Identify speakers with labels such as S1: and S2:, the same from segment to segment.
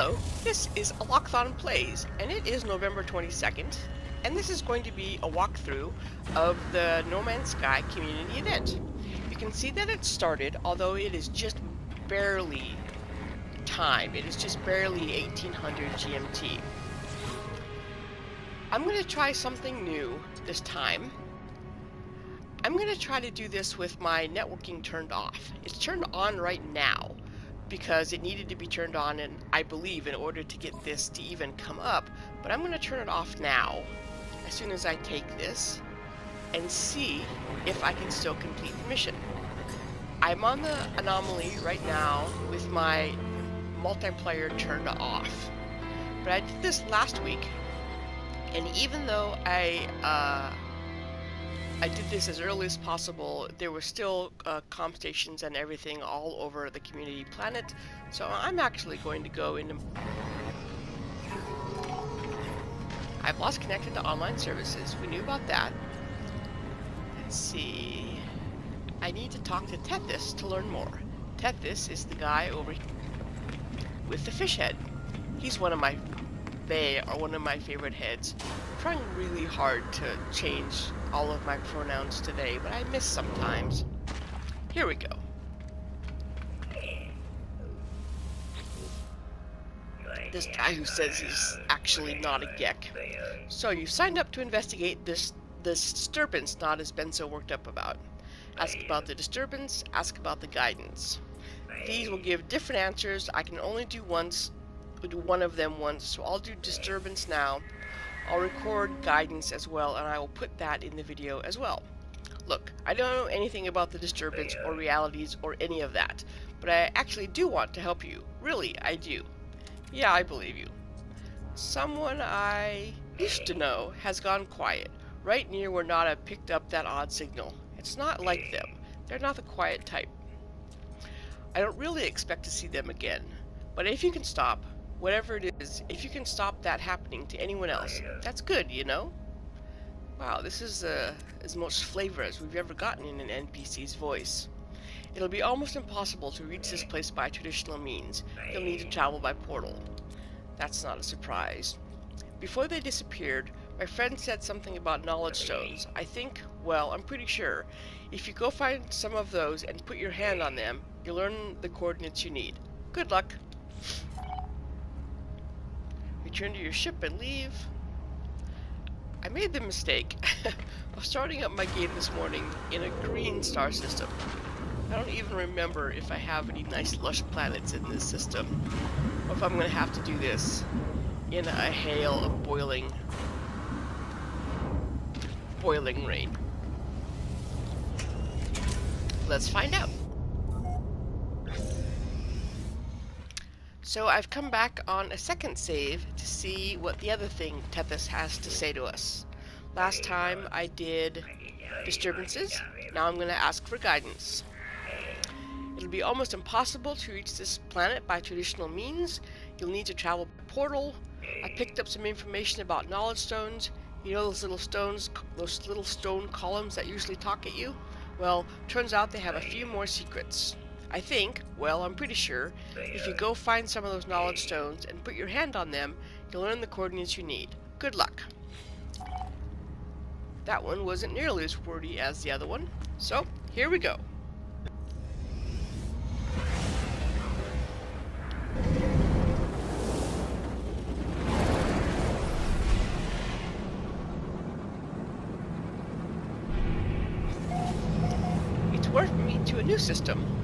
S1: Hello, this is Allochthon Plays, and it is November 22nd, and this is going to be a walkthrough of the No Man's Sky community event. You can see that it started, although it is just barely time. It is just barely 1800 GMT. I'm going to try something new this time. I'm going to try to do this with my networking turned off. It's turned on right now, because it needed to be turned on and I believe in order to get this to even come up but I'm going to turn it off now as soon as I take this and see if I can still complete the mission. I'm on the anomaly right now with my multiplayer turned off but I did this last week and even though I uh, I did this as early as possible. There were still uh, comm stations and everything all over the community planet, so I'm actually going to go into... I've lost connection to online services. We knew about that. Let's see... I need to talk to Tethys to learn more. Tethys is the guy over with the fish head. He's one of my they are one of my favorite heads. I'm trying really hard to change all of my pronouns today, but I miss sometimes. Here we go. This guy who says he's actually not a Gek. So you signed up to investigate this this disturbance Nada has been so worked up about. Ask about the disturbance, ask about the guidance. These will give different answers. I can only do once one of them once, so I'll do disturbance now. I'll record guidance as well, and I will put that in the video as well. Look, I don't know anything about the disturbance or realities or any of that, but I actually do want to help you. Really, I do. Yeah, I believe you. Someone I used to know has gone quiet, right near where Nada picked up that odd signal. It's not like them. They're not the quiet type. I don't really expect to see them again, but if you can stop, whatever it is, if you can stop that happening to anyone else, that's good, you know? Wow, this is uh, as much flavor as we've ever gotten in an NPC's voice. It'll be almost impossible to reach this place by traditional means. You'll need to travel by portal. That's not a surprise. Before they disappeared, my friend said something about knowledge stones. I think, well, I'm pretty sure. If you go find some of those and put your hand on them, you'll learn the coordinates you need. Good luck. Return to your ship and leave. I made the mistake of starting up my game this morning in a green star system. I don't even remember if I have any nice lush planets in this system, or if I'm going to have to do this in a hail of boiling, boiling rain. Let's find out. So I've come back on a second save to see what the other thing Tethys has to say to us. Last time I did disturbances, now I'm going to ask for guidance. It'll be almost impossible to reach this planet by traditional means. You'll need to travel by portal. I picked up some information about knowledge stones. You know those little stones, those little stone columns that usually talk at you? Well, turns out they have a few more secrets. I think, well, I'm pretty sure, if you go find some of those knowledge stones and put your hand on them, you'll learn the coordinates you need. Good luck. That one wasn't nearly as wordy as the other one, so here we go. It's worth me to a new system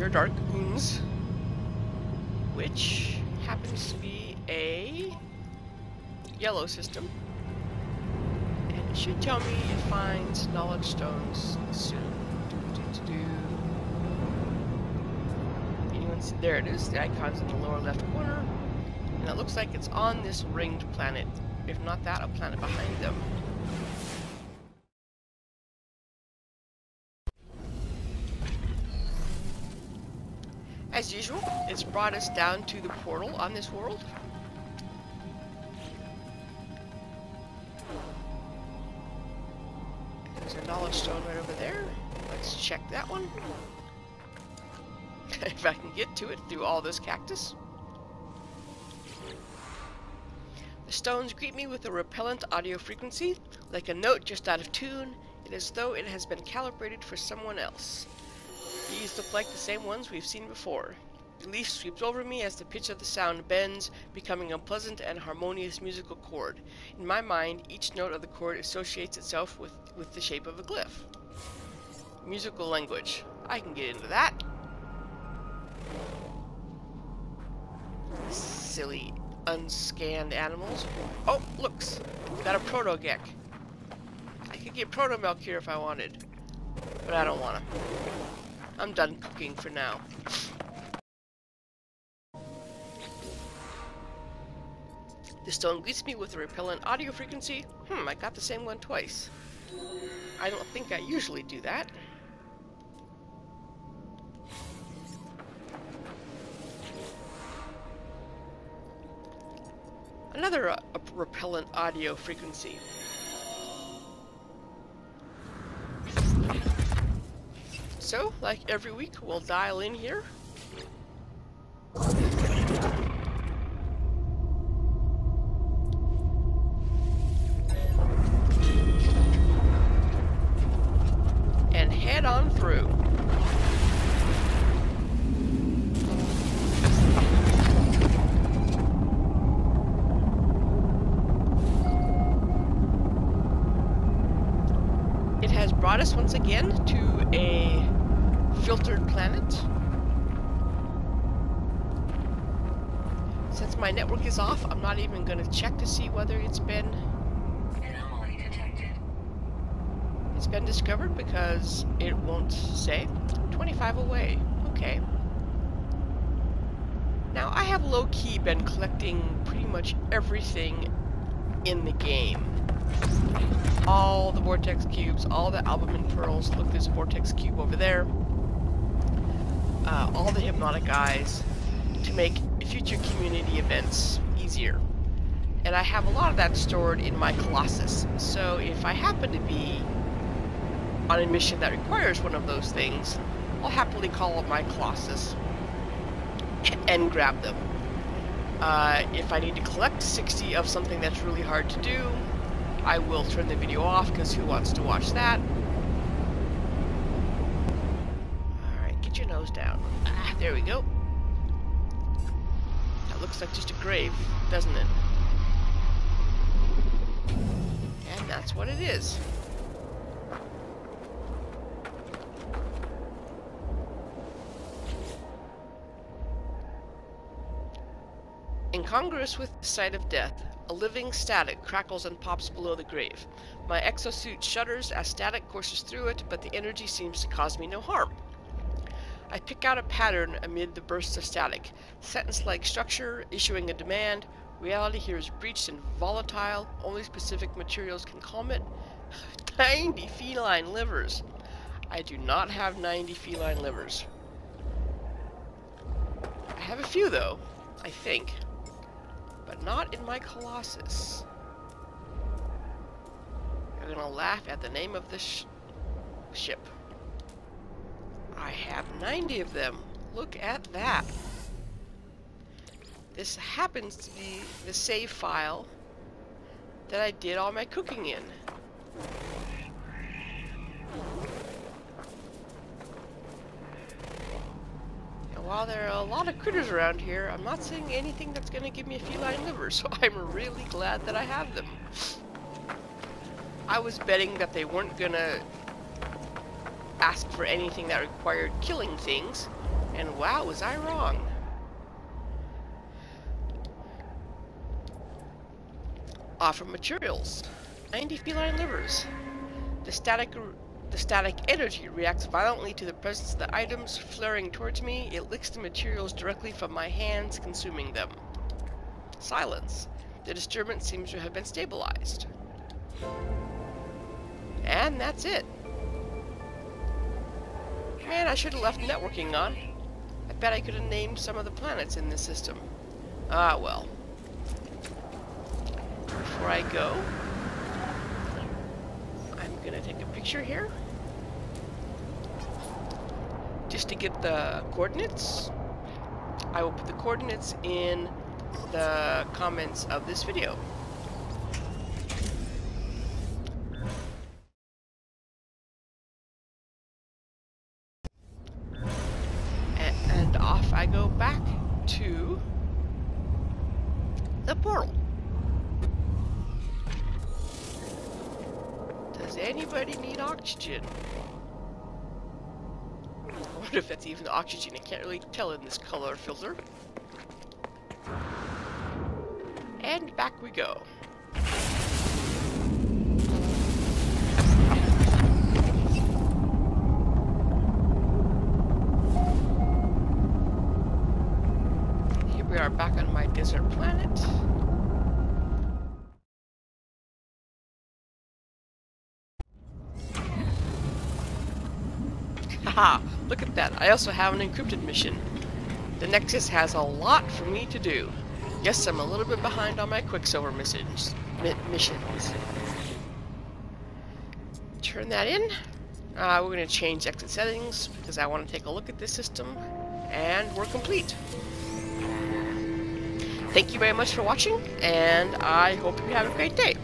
S1: your Dark Moons, which happens to be a yellow system. And it should tell me it finds knowledge stones soon. Do, do, do, Anyone see? There it is. The icon's in the lower left corner. And it looks like it's on this ringed planet. If not that, a planet behind them. As usual, it's brought us down to the portal on this world. There's a knowledge stone right over there. Let's check that one. if I can get to it through all this cactus. The stones greet me with a repellent audio frequency, like a note just out of tune. It is as though it has been calibrated for someone else. These look like the same ones we've seen before. Relief sweeps over me as the pitch of the sound bends, becoming a pleasant and harmonious musical chord. In my mind, each note of the chord associates itself with, with the shape of a glyph. Musical language. I can get into that. Silly, unscanned animals. Oh, looks. Got a proto-gek. I could get proto-milk here if I wanted. But I don't want to. I'm done cooking for now. The stone greets me with a repellent audio frequency. Hmm, I got the same one twice. I don't think I usually do that. Another uh, repellent audio frequency. So, like every week, we'll dial in here. And head on through. It has brought us once again to a filtered planet. Since my network is off, I'm not even going to check to see whether it's been
S2: Anomaly detected.
S1: it's been discovered because it won't say 25 away. Okay. Now I have low-key been collecting pretty much everything in the game. All the vortex cubes, all the albumin pearls. Look, there's a vortex cube over there. Uh, all the hypnotic eyes to make future community events easier. And I have a lot of that stored in my Colossus. So if I happen to be on a mission that requires one of those things, I'll happily call up my Colossus and grab them. Uh, if I need to collect 60 of something that's really hard to do, I will turn the video off because who wants to watch that? Down. Ah, there we go. That looks like just a grave, doesn't it? And that's what it is. Incongruous with the sight of death, a living static crackles and pops below the grave. My exosuit shudders as static courses through it, but the energy seems to cause me no harm. I pick out a pattern amid the bursts of static. Sentence-like structure, issuing a demand. Reality here is breached and volatile. Only specific materials can calm it. 90 feline livers. I do not have 90 feline livers. I have a few though, I think. But not in my Colossus. You're gonna laugh at the name of this sh ship. I have 90 of them. Look at that. This happens to be the save file that I did all my cooking in. And while there are a lot of critters around here, I'm not seeing anything that's going to give me a feline liver, so I'm really glad that I have them. I was betting that they weren't going to ask for anything that required killing things, and wow, was I wrong. Offer materials. 90 feline livers. The static the static energy reacts violently to the presence of the items flaring towards me. It licks the materials directly from my hands, consuming them. Silence. The disturbance seems to have been stabilized. And that's it. Man, I should have left networking on. I bet I could have named some of the planets in this system. Ah, well. Before I go, I'm gonna take a picture here. Just to get the coordinates. I will put the coordinates in the comments of this video. Anybody need oxygen? I wonder if that's even oxygen. I can't really tell in this color filter. And back we go. Here we are back on my desert planet. Haha, look at that. I also have an encrypted mission. The Nexus has a lot for me to do. Yes, I'm a little bit behind on my Quicksilver missions. Mi missions. Turn that in. Uh, we're going to change exit settings because I want to take a look at this system. And we're complete. Thank you very much for watching, and I hope you have a great day.